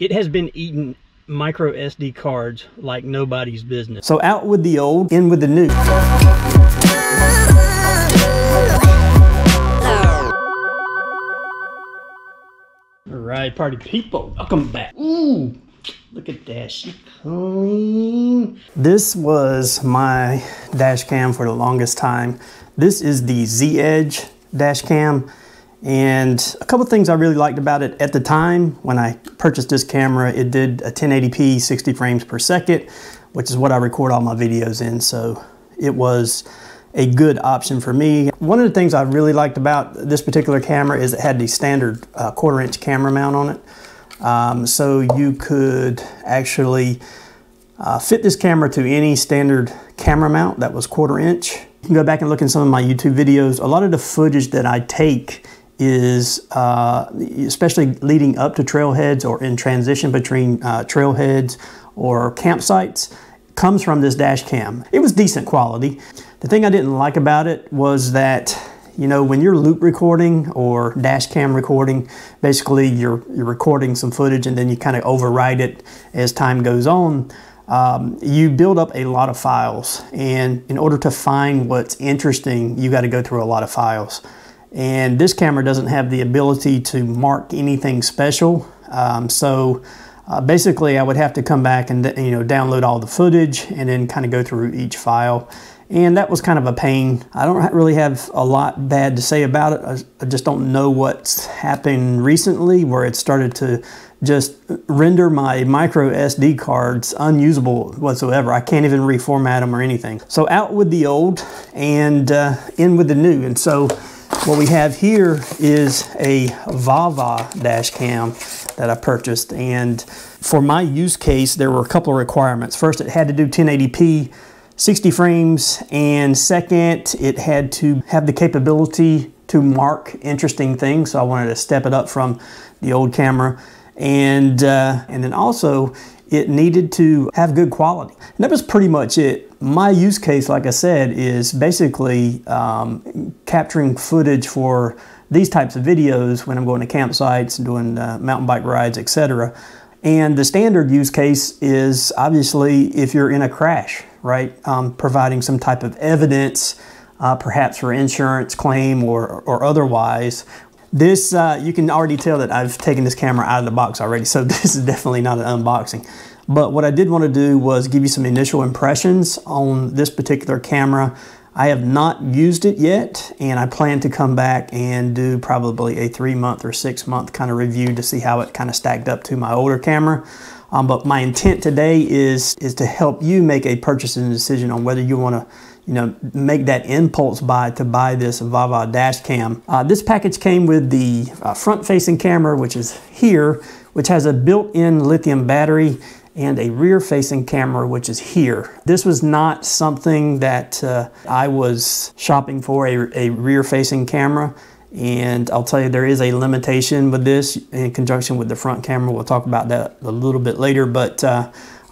It has been eating micro SD cards like nobody's business. So out with the old, in with the new. All right, party people, welcome back. Ooh, look at that, she clean. This was my dash cam for the longest time. This is the Z Edge dash cam. And a couple things I really liked about it at the time when I purchased this camera, it did a 1080p 60 frames per second, which is what I record all my videos in. So it was a good option for me. One of the things I really liked about this particular camera is it had the standard uh, quarter inch camera mount on it. Um, so you could actually uh, fit this camera to any standard camera mount that was quarter inch. You can go back and look in some of my YouTube videos. A lot of the footage that I take is uh, especially leading up to trailheads or in transition between uh, trailheads or campsites comes from this dash cam. It was decent quality. The thing I didn't like about it was that you know when you're loop recording or dash cam recording basically you're you're recording some footage and then you kind of overwrite it as time goes on um, you build up a lot of files and in order to find what's interesting you got to go through a lot of files and this camera doesn't have the ability to mark anything special. Um, so uh, basically I would have to come back and you know download all the footage and then kind of go through each file. And that was kind of a pain. I don't really have a lot bad to say about it. I, just don't know what's happened recently where it started to just render my micro SD cards unusable whatsoever. I can't even reformat them or anything. So out with the old and uh, in with the new. And so what we have here is a Vava dash cam that I purchased and for my use case there were a couple of requirements. First it had to do 1080p 60 frames and second it had to have the capability to mark interesting things so I wanted to step it up from the old camera and uh, and then also it needed to have good quality. And that was pretty much it. My use case, like I said, is basically um, capturing footage for these types of videos when I'm going to campsites, and doing uh, mountain bike rides, etc. And the standard use case is obviously if you're in a crash, right? Um, providing some type of evidence, uh, perhaps for insurance claim or, or otherwise, this, uh, you can already tell that I've taken this camera out of the box already, so this is definitely not an unboxing. But what I did want to do was give you some initial impressions on this particular camera. I have not used it yet, and I plan to come back and do probably a three month or six month kind of review to see how it kind of stacked up to my older camera. Um, but my intent today is, is to help you make a purchasing decision on whether you want to you know, make that impulse buy to buy this Vava dash cam. Uh, this package came with the uh, front facing camera, which is here, which has a built-in lithium battery and a rear facing camera, which is here. This was not something that uh, I was shopping for, a, a rear facing camera. And I'll tell you, there is a limitation with this in conjunction with the front camera. We'll talk about that a little bit later, but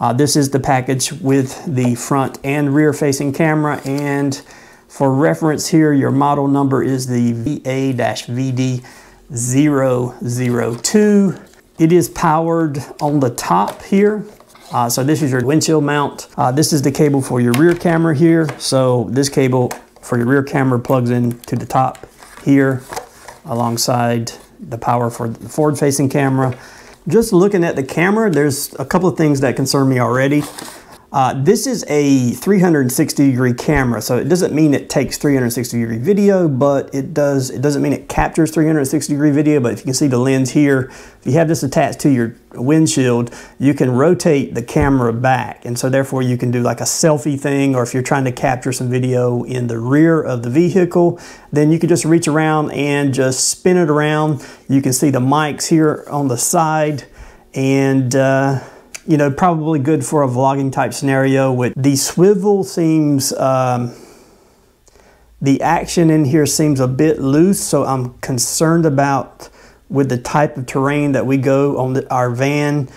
uh, this is the package with the front and rear facing camera and for reference here your model number is the VA-VD002. It is powered on the top here. Uh, so this is your windshield mount. Uh, this is the cable for your rear camera here. So this cable for your rear camera plugs in to the top here alongside the power for the forward facing camera. Just looking at the camera, there's a couple of things that concern me already. Uh, this is a 360 degree camera, so it doesn't mean it takes 360 degree video, but it does. It doesn't mean it captures 360 degree video. But if you can see the lens here, if you have this attached to your windshield, you can rotate the camera back, and so therefore you can do like a selfie thing, or if you're trying to capture some video in the rear of the vehicle, then you can just reach around and just spin it around. You can see the mics here on the side, and. Uh, you know, probably good for a vlogging type scenario. With the swivel seems, um, the action in here seems a bit loose, so I'm concerned about with the type of terrain that we go on the, our van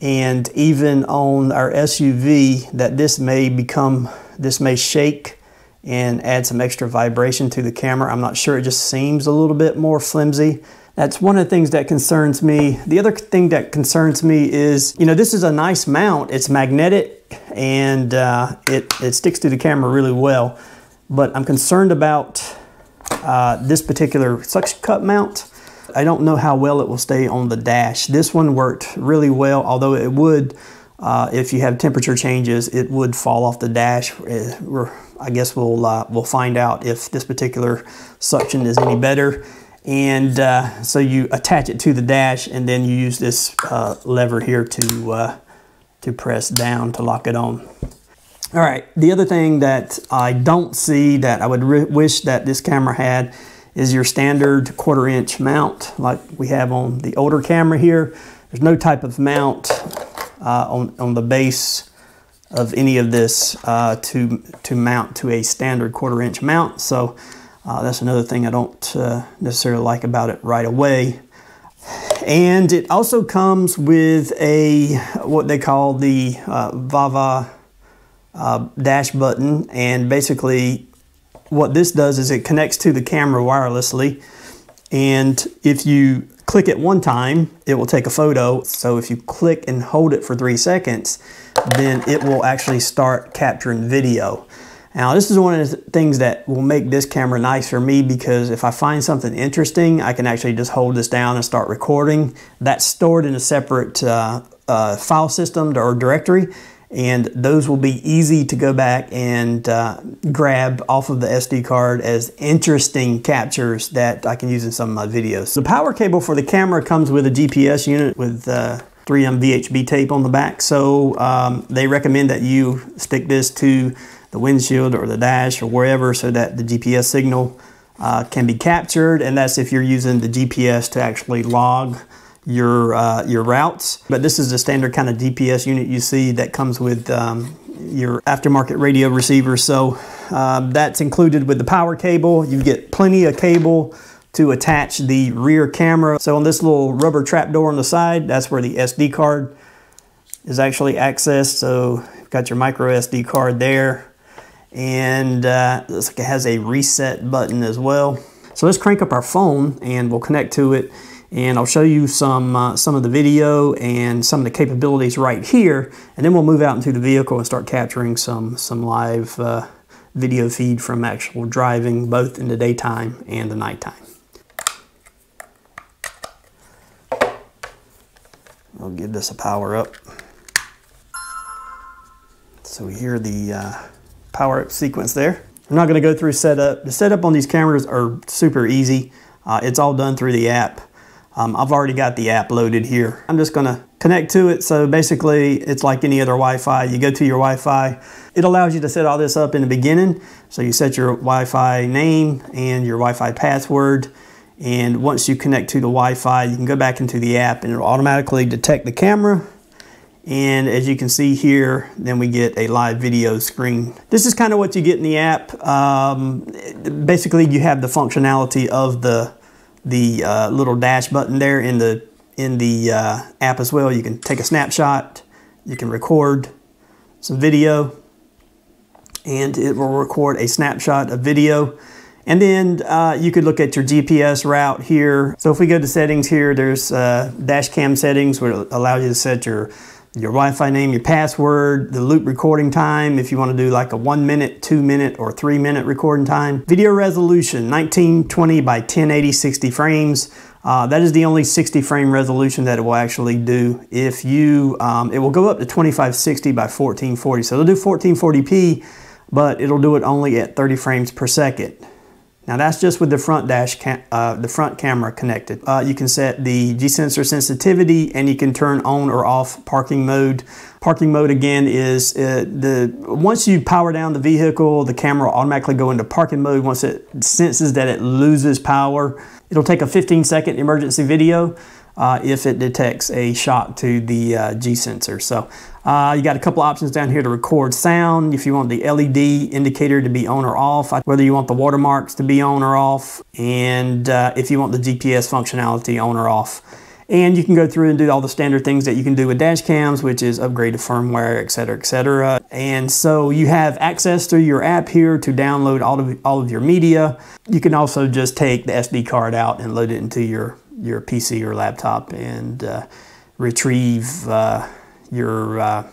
and even on our SUV that this may become, this may shake and add some extra vibration to the camera. I'm not sure, it just seems a little bit more flimsy That's one of the things that concerns me. The other thing that concerns me is, you know, this is a nice mount. It's magnetic and uh, it, it sticks to the camera really well. But I'm concerned about uh, this particular suction cup mount. I don't know how well it will stay on the dash. This one worked really well, although it would, uh, if you have temperature changes, it would fall off the dash. Uh, I guess we'll, uh, we'll find out if this particular suction is any better. And uh, so you attach it to the dash and then you use this uh, lever here to, uh, to press down to lock it on. All right, the other thing that I don't see that I would wish that this camera had is your standard quarter inch mount like we have on the older camera here. There's no type of mount uh, on, on the base of any of this uh, to, to mount to a standard quarter inch mount. So uh, that's another thing I don't uh, necessarily like about it right away. And it also comes with a what they call the uh, VAVA uh, dash button. And basically, what this does is it connects to the camera wirelessly. And if you click it one time, it will take a photo. So if you click and hold it for three seconds, then it will actually start capturing video. Now this is one of the things that will make this camera nice for me because if I find something interesting, I can actually just hold this down and start recording. That's stored in a separate uh, uh, file system or directory and those will be easy to go back and uh, grab off of the SD card as interesting captures that I can use in some of my videos. The power cable for the camera comes with a GPS unit with uh, 3M VHB tape on the back, so um, they recommend that you stick this to the windshield or the dash or wherever so that the GPS signal uh, can be captured and that's if you're using the GPS to actually log your uh, your routes. But this is the standard kind of GPS unit you see that comes with um, your aftermarket radio receiver. So um, that's included with the power cable. You get plenty of cable to attach the rear camera. So on this little rubber trap door on the side, that's where the SD card is actually accessed. So you've got your micro SD card there and uh, looks like it has a reset button as well. So let's crank up our phone and we'll connect to it and I'll show you some uh, some of the video and some of the capabilities right here and then we'll move out into the vehicle and start capturing some some live uh, video feed from actual driving both in the daytime and the nighttime. I'll give this a power up. So we hear the uh, power up sequence there. I'm not going to go through setup. The setup on these cameras are super easy. Uh, it's all done through the app. Um, I've already got the app loaded here. I'm just gonna connect to it. So basically it's like any other Wi-Fi. You go to your Wi-Fi. It allows you to set all this up in the beginning. So you set your Wi-Fi name and your Wi-Fi password. And once you connect to the Wi-Fi, you can go back into the app and it'll automatically detect the camera. And as you can see here, then we get a live video screen. This is kind of what you get in the app. Um, basically, you have the functionality of the the uh, little dash button there in the in the uh, app as well. You can take a snapshot, you can record some video, and it will record a snapshot of video. And then uh, you could look at your GPS route here. So if we go to settings here, there's uh, dash cam settings where it allows you to set your your Wi-Fi name, your password, the loop recording time, if you want to do like a one minute, two minute, or three minute recording time. Video resolution, 1920 by 1080, 60 frames. Uh, that is the only 60 frame resolution that it will actually do. If you, um, it will go up to 2560 by 1440. So it'll do 1440p, but it'll do it only at 30 frames per second. Now that's just with the front dash, uh, the front camera connected. Uh, you can set the G-sensor sensitivity and you can turn on or off parking mode. Parking mode again is uh, the once you power down the vehicle, the camera will automatically go into parking mode once it senses that it loses power. It'll take a 15 second emergency video uh, if it detects a shock to the uh, G-sensor. So uh, you got a couple options down here to record sound. If you want the LED indicator to be on or off, whether you want the watermarks to be on or off, and uh, if you want the GPS functionality on or off. And you can go through and do all the standard things that you can do with dash cams, which is upgrade to firmware, et cetera, et cetera. And so you have access through your app here to download all of, all of your media. You can also just take the SD card out and load it into your your PC or laptop and uh, retrieve uh, your uh,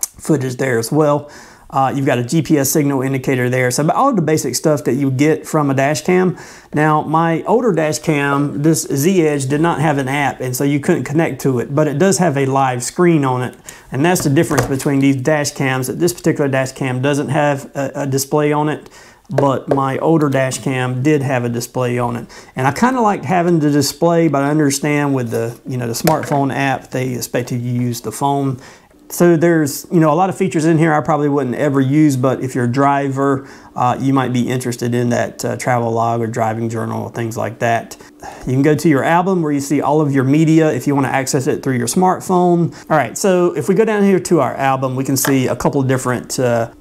footage there as well. Uh, you've got a GPS signal indicator there. So all the basic stuff that you get from a dash cam. Now my older dash cam, this Z Edge did not have an app and so you couldn't connect to it, but it does have a live screen on it. And that's the difference between these dash cams. This particular dash cam doesn't have a, a display on it but my older dash cam did have a display on it. And I kind of liked having the display, but I understand with the, you know, the smartphone app, they expect you to use the phone so there's, you know, a lot of features in here I probably wouldn't ever use, but if you're a driver, uh, you might be interested in that uh, travel log or driving journal things like that. You can go to your album where you see all of your media if you want to access it through your smartphone. All right, so if we go down here to our album, we can see a couple different uh,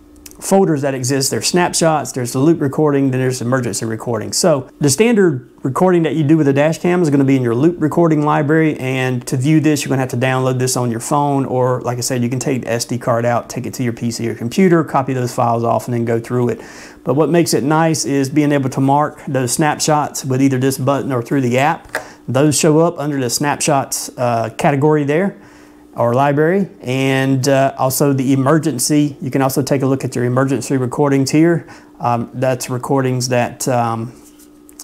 folders that exist. There's snapshots, there's the loop recording, then there's emergency recording. So the standard recording that you do with a dash cam is going to be in your loop recording library and to view this you're going to have to download this on your phone or like I said you can take the SD card out, take it to your PC or computer, copy those files off and then go through it. But what makes it nice is being able to mark those snapshots with either this button or through the app. Those show up under the snapshots uh, category there our library and uh, also the emergency. You can also take a look at your emergency recordings here. Um, that's recordings that um,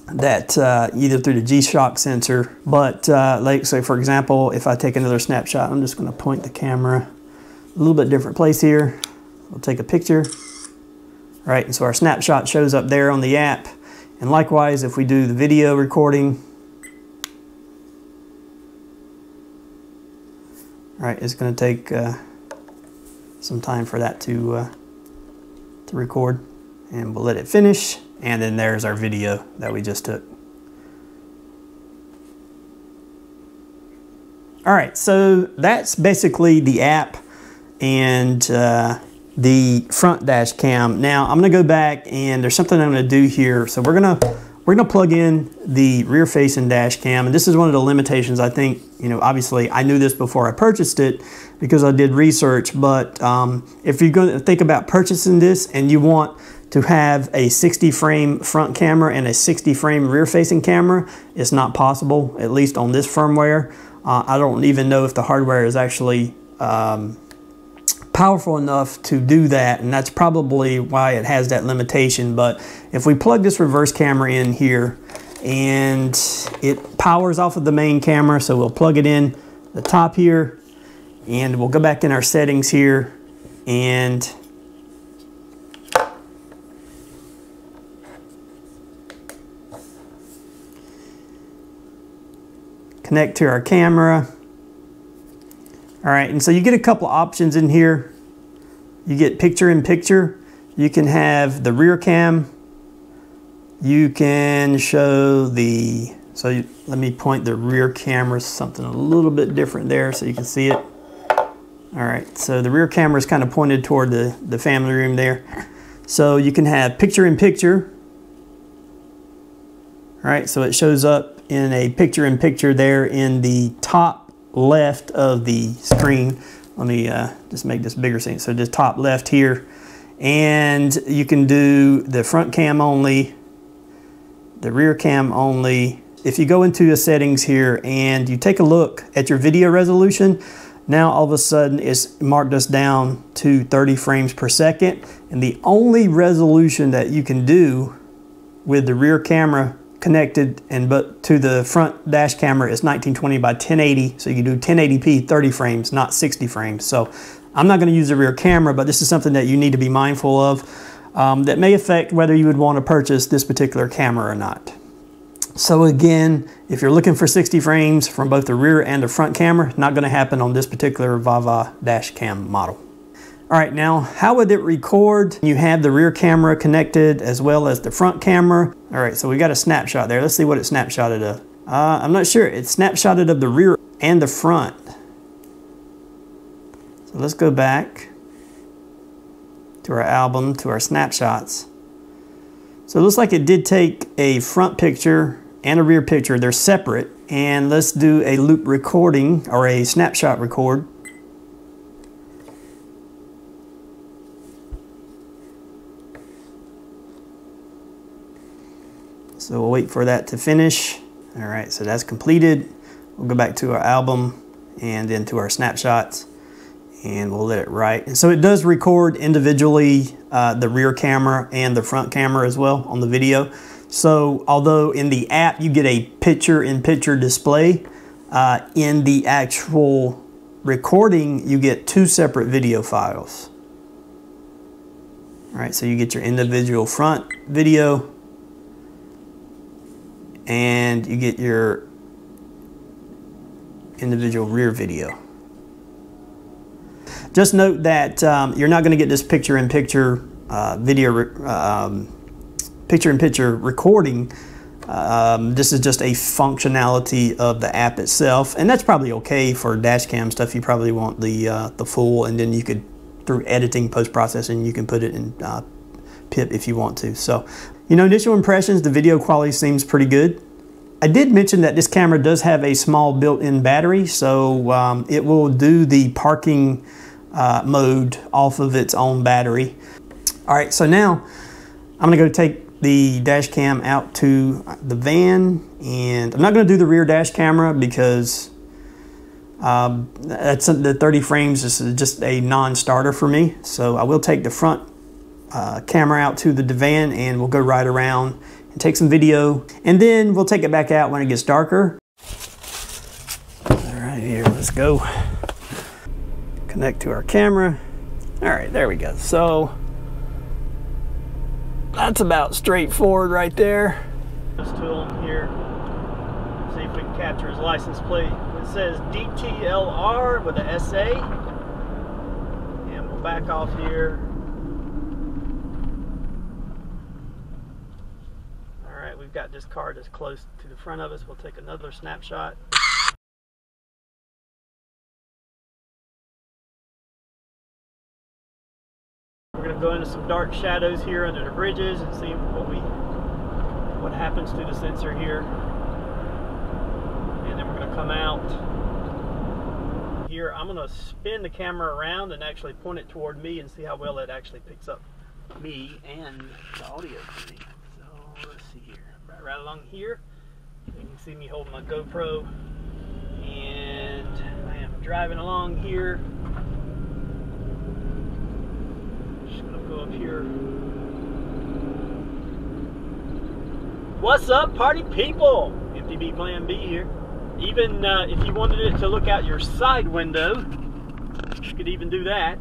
that uh, either through the G-Shock sensor, but uh, like say for example, if I take another snapshot, I'm just going to point the camera a little bit different place here. We'll take a picture. Right, and so our snapshot shows up there on the app. And likewise, if we do the video recording, right, it's going to take uh, some time for that to, uh, to record and we'll let it finish. And then there's our video that we just took. All right, so that's basically the app and uh, the front dash cam. Now I'm gonna go back and there's something I'm gonna do here. So we're gonna we're gonna plug in the rear facing dash cam and this is one of the limitations I think, you know, obviously I knew this before I purchased it because I did research, but um, if you're gonna think about purchasing this and you want to have a 60 frame front camera and a 60 frame rear facing camera, it's not possible, at least on this firmware. Uh, I don't even know if the hardware is actually um, powerful enough to do that and that's probably why it has that limitation but if we plug this reverse camera in here and it powers off of the main camera so we'll plug it in the top here and we'll go back in our settings here and connect to our camera all right, and so you get a couple options in here. You get picture in picture. You can have the rear cam. You can show the, so you, let me point the rear camera, something a little bit different there so you can see it. All right, so the rear camera is kind of pointed toward the, the family room there. So you can have picture in picture. All right, so it shows up in a picture in picture there in the top left of the screen. Let me uh, just make this bigger scene. So just top left here. And you can do the front cam only, the rear cam only. If you go into the settings here and you take a look at your video resolution, now all of a sudden it's marked us down to 30 frames per second. And the only resolution that you can do with the rear camera connected and but to the front dash camera is 1920 by 1080 so you do 1080p 30 frames not 60 frames. So I'm not going to use the rear camera but this is something that you need to be mindful of um, that may affect whether you would want to purchase this particular camera or not so again if you're looking for 60 frames from both the rear and the front camera not going to happen on this particular Vava dash cam model all right, now how would it record? You have the rear camera connected as well as the front camera. All right, so we got a snapshot there. Let's see what it snapshotted of. Uh, I'm not sure. It snapshotted of the rear and the front. So let's go back to our album, to our snapshots. So it looks like it did take a front picture and a rear picture. They're separate. And let's do a loop recording or a snapshot record. So we'll wait for that to finish. All right, so that's completed. We'll go back to our album and then to our snapshots and we'll let it write. And so it does record individually uh, the rear camera and the front camera as well on the video. So although in the app you get a picture-in-picture -picture display, uh, in the actual recording you get two separate video files. All right, so you get your individual front video and you get your individual rear video. Just note that um, you're not going to get this picture-in-picture uh, video, um, picture-in-picture recording. Um, this is just a functionality of the app itself, and that's probably okay for dash cam stuff. You probably want the uh, the full, and then you could through editing, post processing, you can put it in uh, PIP if you want to. So, you know, initial impressions, the video quality seems pretty good. I did mention that this camera does have a small built-in battery, so um, it will do the parking uh, mode off of its own battery. All right, so now I'm gonna go take the dash cam out to the van and I'm not gonna do the rear dash camera because um, that's the 30 frames is just a non-starter for me. So I will take the front uh, camera out to the van and we'll go right around and take some video. And then we'll take it back out when it gets darker. All right, here, let's go. Connect to our camera. All right, there we go. So that's about straightforward right there. This tool here, see if we can capture his license plate. It says DTLR with a SA. And we'll back off here All right, we've got this car that's close to the front of us. We'll take another snapshot. We're going to go into some dark shadows here under the bridges and see what we what happens to the sensor here. And then we're going to come out here. I'm going to spin the camera around and actually point it toward me and see how well it actually picks up me and the audio for me So let's see here. Right, right along here. You can see me holding my GoPro and I am driving along here. Just gonna go up here. What's up, party people? MTB Plan B here. Even uh, if you wanted it to look out your side window, you could even do that.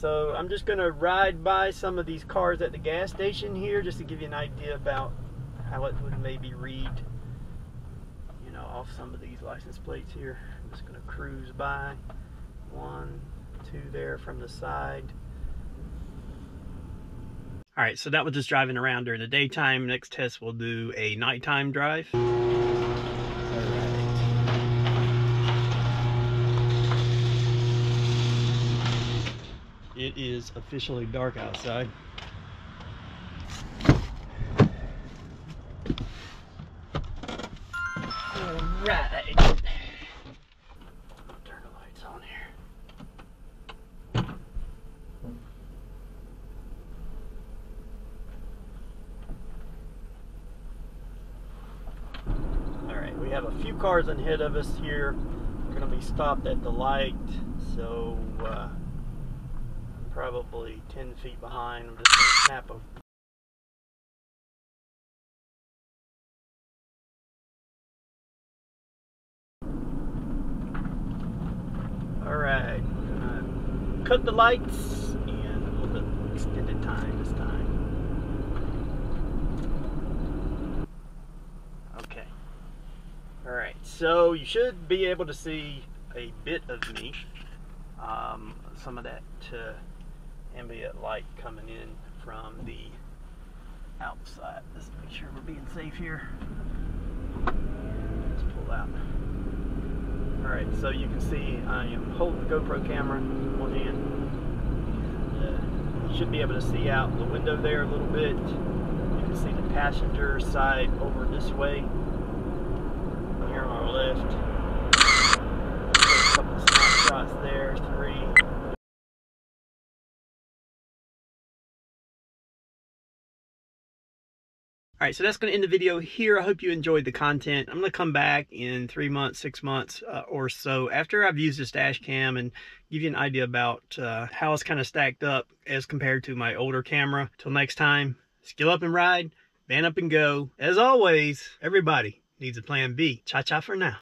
So I'm just to ride by some of these cars at the gas station here just to give you an idea about how it would maybe read, you know, off some of these license plates here. I'm just to cruise by. One, two there from the side. All right, so that was just driving around during the daytime. Next test, we'll do a nighttime drive. It is officially dark outside. Alright. Turn the lights on here. Alright, cars ahead of us here. We're going to be stopped at the light, so uh, probably 10 feet behind. I'm just going to snap a Alright, cut the lights and a little bit extended time this time. Okay. Alright, so you should be able to see a bit of me. Um, some of that uh, ambient light coming in from the outside. Let's make sure we're being safe here. Let's pull out. Alright, so you can see I am holding the GoPro camera in one hand. Uh, you should be able to see out the window there a little bit. You can see the passenger side over this way. Left. A couple there, three. All right, so that's going to end the video here. I hope you enjoyed the content. I'm going to come back in three months, six months uh, or so after I've used this dash cam and give you an idea about uh, how it's kind of stacked up as compared to my older camera. Till next time, skill up and ride, man up and go. As always, everybody needs a plan B. Cha-cha for now.